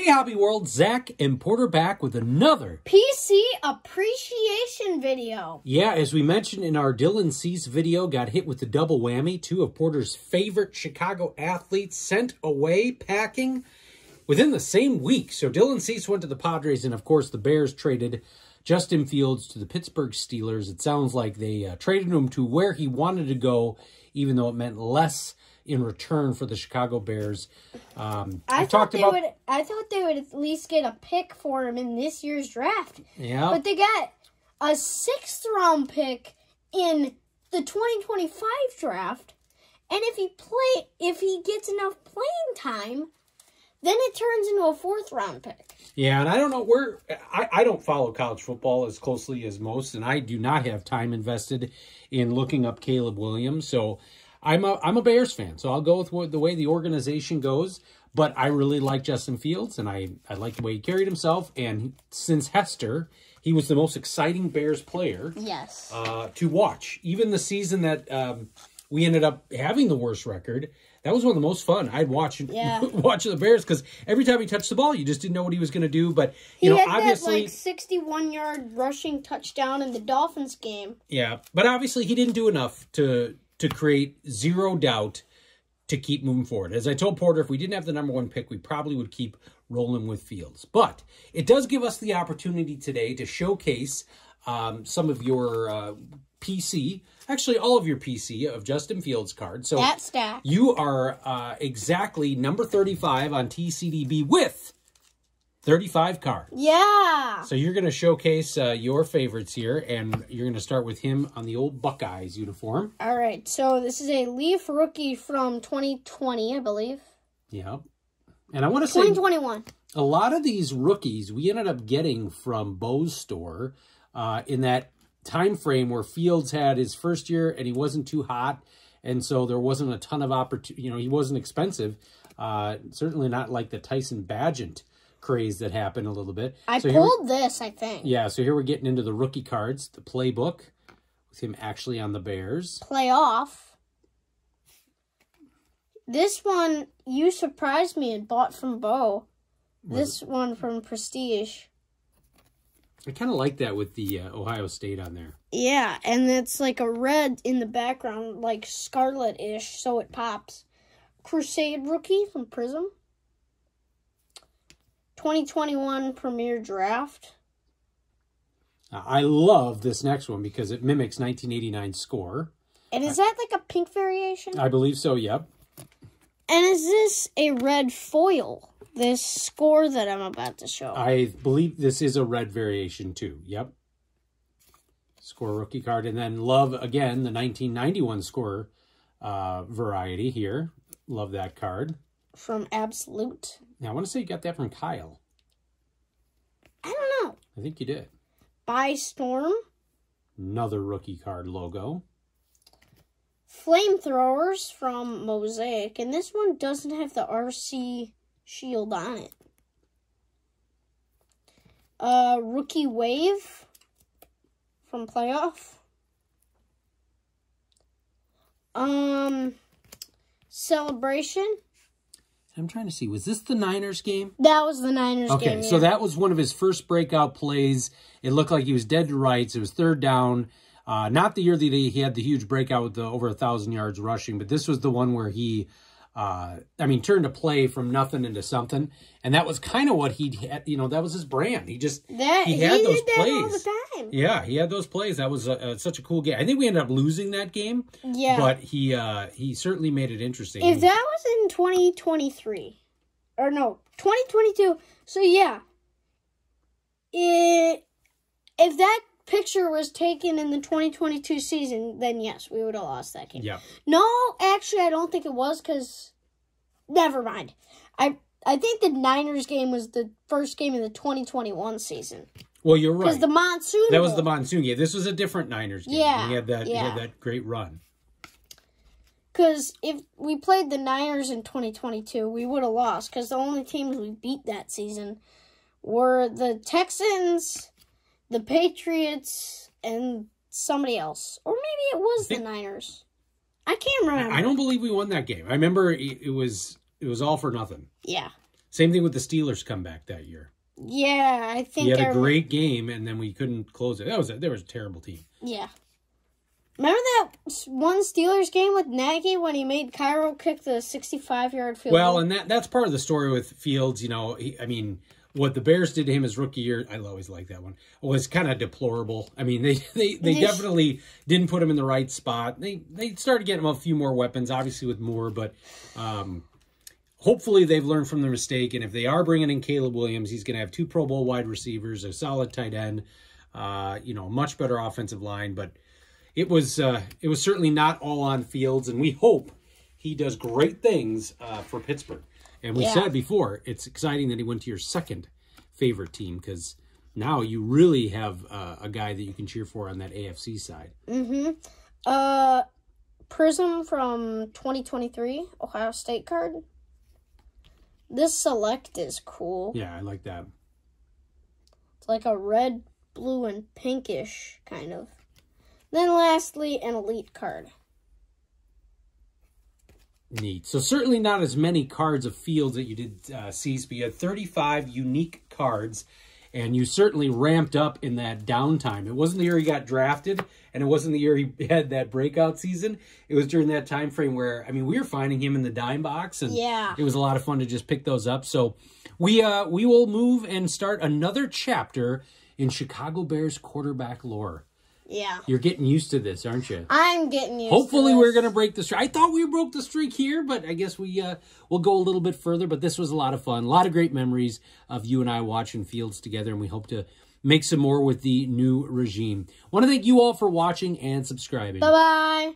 Hey, Hobby World, Zach and Porter back with another. PC appreciation video. Yeah, as we mentioned in our Dylan Cease video, got hit with the double whammy. Two of Porter's favorite Chicago athletes sent away packing within the same week. So Dylan Cease went to the Padres, and of course the Bears traded Justin Fields to the Pittsburgh Steelers. It sounds like they uh, traded him to where he wanted to go, even though it meant less in return for the Chicago Bears. Um, I thought talked they about would. I thought they would at least get a pick for him in this year's draft, yeah, but they got a sixth round pick in the 2025 draft. And if he play, if he gets enough playing time, then it turns into a fourth round pick. Yeah, and I don't know where I, I don't follow college football as closely as most, and I do not have time invested in looking up Caleb Williams. So I'm a I'm a Bears fan, so I'll go with what, the way the organization goes. But I really like Justin Fields, and I I like the way he carried himself. And since Hester, he was the most exciting Bears player Yes. uh, to watch. Even the season that um, we ended up having the worst record, that was one of the most fun I'd watch Yeah. watching the Bears because every time he touched the ball, you just didn't know what he was going to do. But he you know, had obviously, that like 61 yard rushing touchdown in the Dolphins game. yeah. But obviously, he didn't do enough to to create zero doubt to keep moving forward. As I told Porter, if we didn't have the number one pick, we probably would keep rolling with Fields. But it does give us the opportunity today to showcase um, some of your uh, PC, actually all of your PC of Justin Fields cards. So That stack. you are uh, exactly number 35 on TCDB with 35 cards. Yeah. So you're going to showcase uh, your favorites here, and you're going to start with him on the old Buckeyes uniform. All right. So this is a Leaf rookie from 2020, I believe. Yeah. And I want to say 2021. a lot of these rookies we ended up getting from Bo's store uh, in that time frame where Fields had his first year and he wasn't too hot, and so there wasn't a ton of opportunity. You know, he wasn't expensive. Uh, certainly not like the Tyson Bagent craze that happened a little bit. I so pulled this, I think. yeah, so here we're getting into the rookie cards, the playbook with him actually on the Bears. Playoff. This one you surprised me and bought from Bo. This one from Prestige. I kind of like that with the uh, Ohio State on there. Yeah, and it's like a red in the background, like scarlet-ish, so it pops. Crusade rookie from Prizm. 2021 Premier Draft. Uh, I love this next one because it mimics 1989 score. And is that like a pink variation? I believe so, yep. And is this a red foil? This score that I'm about to show. I believe this is a red variation too, yep. Score rookie card. And then love, again, the 1991 score uh, variety here. Love that card. from Absolute. Now, I want to say you got that from Kyle. I don't know. I think you did. By Storm. Another rookie card logo. Flamethrowers from Mosaic. And this one doesn't have the RC shield on it. Uh, Rookie Wave from Playoff. Um, Celebration. I'm trying to see. Was this the Niners game? That was the Niners Okay, game. so yeah. that was one of his first breakout plays. It looked like he was dead to rights. It was third down. Uh, not the year that he he had the huge breakout with the over a thousand yards rushing, but this was the one where he, uh, I mean, turned a play from nothing into something, and that was kind of what he had. You know, that was his brand. He just that he he, had those did that all plays. the time. yeah, he had those plays. That was uh uh such a cool game. I think we ended up losing that game, Yeah. but he uh, he certainly made it interesting. If that was in 2023, or no, 2022, so yeah, it, picture was taken in the 2022 season, then yes, we would have lost that game. yeah, No, actually, I don't think it was because, never mind. I I think the Niners game was the first game of the 2021 season well, you're right. because the monsoon. That was the monsoon game. This was a different Niners game. Yeah, he had that. He yeah. had that great run. Because if we played the Niners in 2022, we would have lost. Because the only teams we beat that season were the Texans, the Patriots, and somebody else. Or maybe it was the Niners. I can't remember. I don't believe we won that game. I remember it, it was it was all for nothing. Yeah. Same thing with the Steelers comeback that year. Yeah, I think He had I a great game, and then we couldn't close it. That was a, there was a terrible team. Yeah. Remember that one Steelers game with Nagy when he made Cairo kick the 65 yard field Well, goal? and that that's part of the story with Fields. You know, he, I mean, what the Bears did to him his rookie year, I always like that one, was kind of deplorable. I mean, they they, they definitely didn't put him in the right spot. They they started getting him a few more weapons, obviously with Moore, but um, hopefully they've learned from their mistake. And if they are bringing in Caleb Williams, he's going to have two Pro Bowl wide receivers, a solid tight end, uh, you know, much better offensive line. But it was uh, it was certainly not all on Fields, and we hope he does great things uh, for Pittsburgh. And we Yeah. said before, it's exciting that he went to your second favorite team because now you really have uh, a guy that you can cheer for on that AFC side. Mm-hmm. Uh, Prizm from 2023, Ohio State card. This select is cool. Yeah, I like that. It's like a red, blue, and pinkish kind of. Then lastly, an elite card. Neat. So certainly not as many cards of fields that you did uh, Cease, but you had 35 unique cards, and you certainly ramped up in that downtime. It wasn't the year he got drafted, and it wasn't the year he had that breakout season. It was during that time frame where, I mean, we were finding him in the dime box, and Yeah. it was a lot of fun to just pick those up. So we uh, we will move and start another chapter in Chicago Bears quarterback lore. Yeah. You're getting used to this, aren't you? I'm getting used Hopefully, to we're gonna break the streak. I thought we broke the streak here, but I guess we uh, we'll go a little bit further. But this was a lot of fun, a lot of great memories of you and I watching Fields together, and we hope to make some more with the new regime. Want to thank you all for watching and subscribing. Bye bye.